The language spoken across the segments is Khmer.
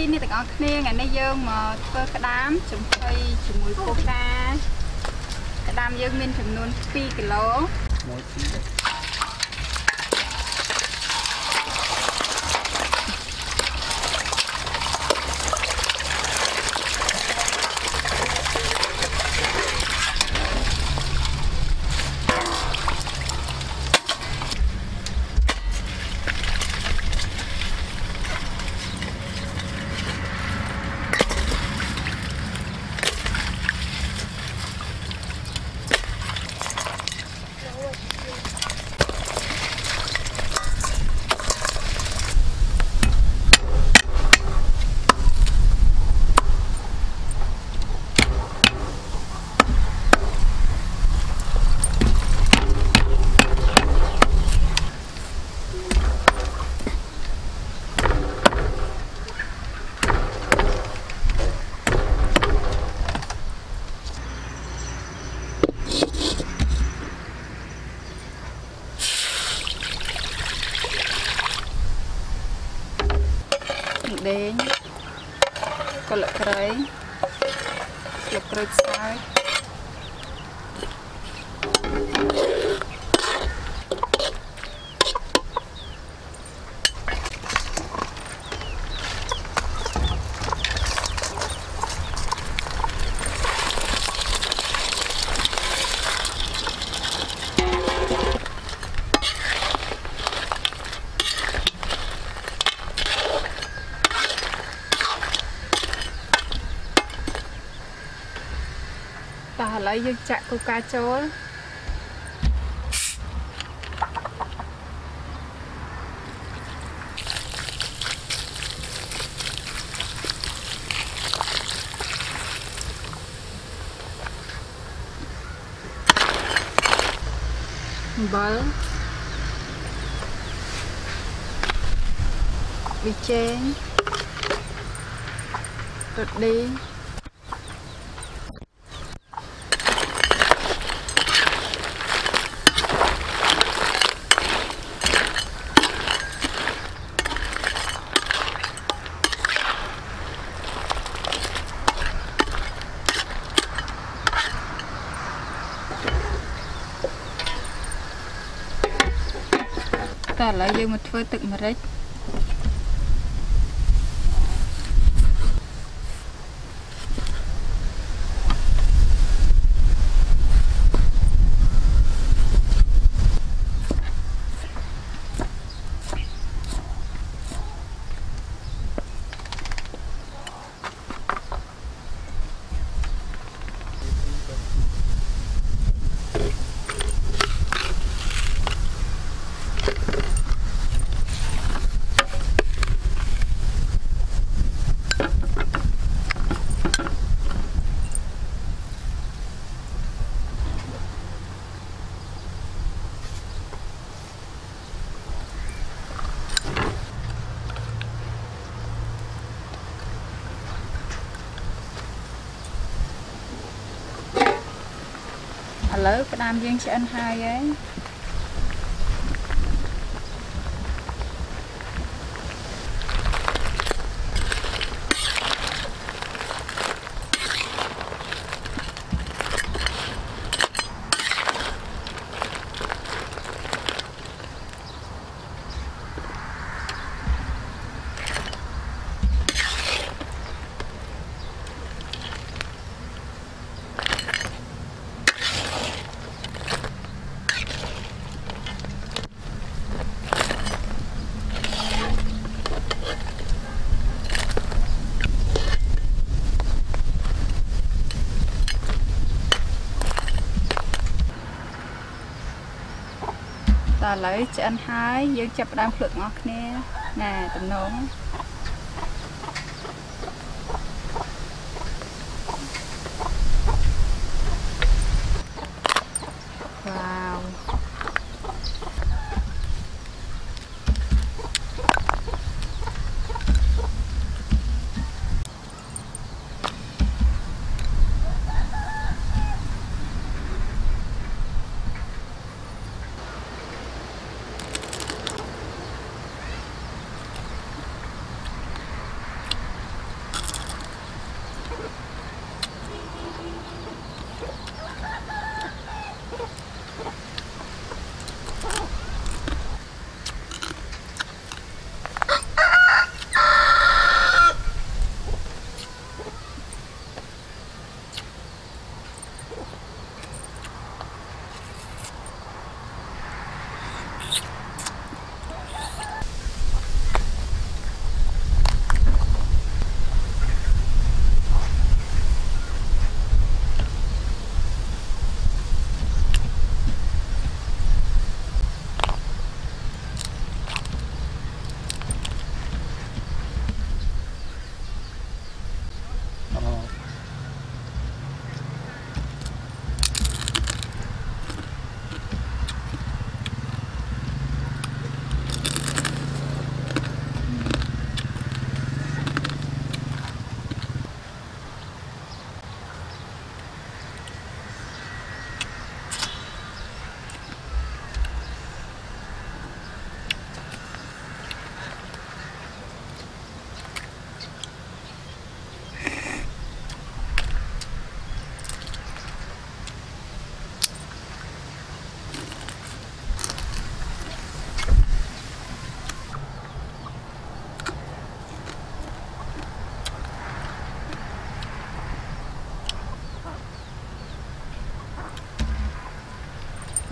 អ្នកទាំងអស់គ្នាថ្ងៃនេះយើងមកធ្វើក្តាមចំហុយជាមួយគោកាក្តាមយើងមានចំនួន2គីឡូ1 2 ដេងកលក្រៃស្លឹកក្រូចសើច ឡូវយើងចាក់កូកាចូលអំបិលប៊ីចេងរ៉តឌី តោះឥឡូវយើងមកធ្វើទឹកម្រេច ឥឡូវក្តាមយើងឆ្អិនហើយហើយ ឥឡូវឆ្អិនហើយយើងចាប់ផ្ដើមភ្លក់ទាំងអស់គ្នាណាតំណង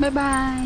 បាយបាយ